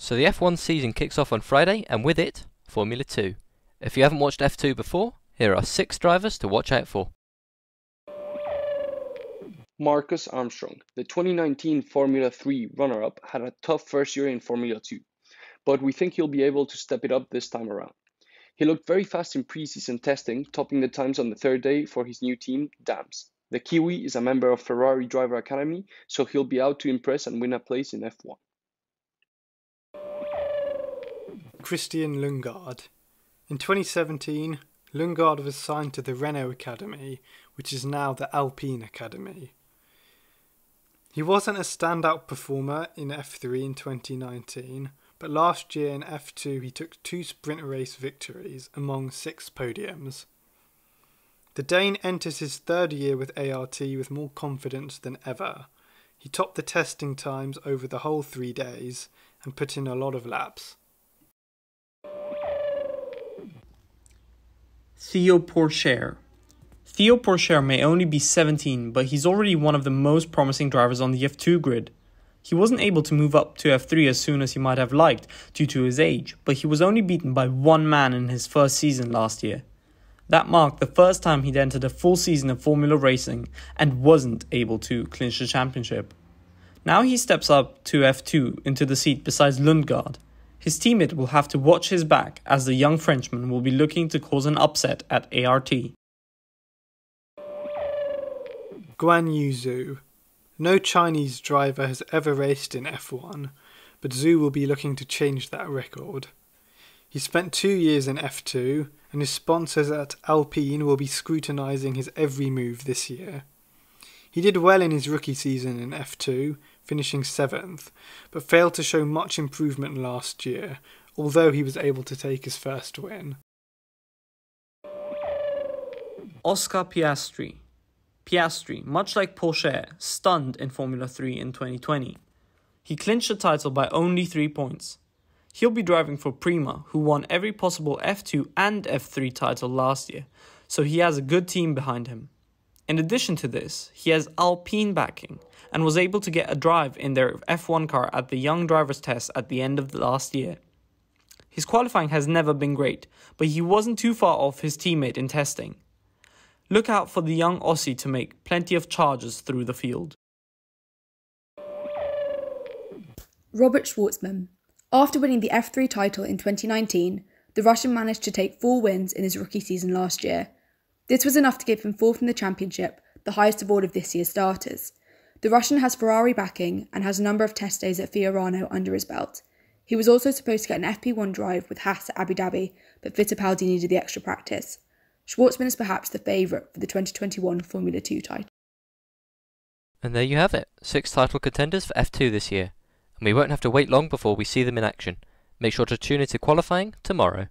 So the F1 season kicks off on Friday, and with it, Formula 2. If you haven't watched F2 before, here are six drivers to watch out for. Marcus Armstrong, the 2019 Formula 3 runner up, had a tough first year in Formula 2, but we think he'll be able to step it up this time around. He looked very fast in preseason testing, topping the times on the third day for his new team, DAMS. The Kiwi is a member of Ferrari Driver Academy, so he'll be out to impress and win a place in F1. Christian Lundgaard. In 2017, Lundgaard was signed to the Renault Academy, which is now the Alpine Academy. He wasn't a standout performer in F3 in 2019, but last year in F2 he took two sprint race victories among six podiums. The Dane enters his third year with ART with more confidence than ever. He topped the testing times over the whole three days and put in a lot of laps. Theo Pourchaire. Theo Pourchaire may only be 17, but he's already one of the most promising drivers on the F2 grid. He wasn't able to move up to F3 as soon as he might have liked due to his age, but he was only beaten by one man in his first season last year. That marked the first time he'd entered a full season of Formula racing and wasn't able to clinch the championship. Now he steps up to F2 into the seat beside Lundgaard. His teammate will have to watch his back as the young Frenchman will be looking to cause an upset at ART. Guan Yu Zhou. No Chinese driver has ever raced in F1, but Zhou will be looking to change that record. He spent two years in F2, and his sponsors at Alpine will be scrutinising his every move this year. He did well in his rookie season in F2, finishing seventh, but failed to show much improvement last year, although he was able to take his first win. Oscar Piastri. Piastri, much like Pourchaire, stunned in Formula 3 in 2020. He clinched the title by only three points. He'll be driving for Prema, who won every possible F2 and F3 title last year, so he has a good team behind him. In addition to this, he has Alpine backing and was able to get a drive in their F1 car at the Young Drivers Test at the end of the last year. His qualifying has never been great, but he wasn't too far off his teammate in testing. Look out for the young Aussie to make plenty of charges through the field. Robert Shwartzman. After winning the F3 title in 2019, the Russian managed to take four wins in his rookie season last year. This was enough to give him fourth in the championship, the highest of all of this year's starters. The Russian has Ferrari backing and has a number of test days at Fiorano under his belt. He was also supposed to get an FP1 drive with Haas at Abu Dhabi, but Fittipaldi needed the extra practice. Shwartzman is perhaps the favourite for the 2021 Formula 2 title. And there you have it, six title contenders for F2 this year. And we won't have to wait long before we see them in action. Make sure to tune into qualifying tomorrow.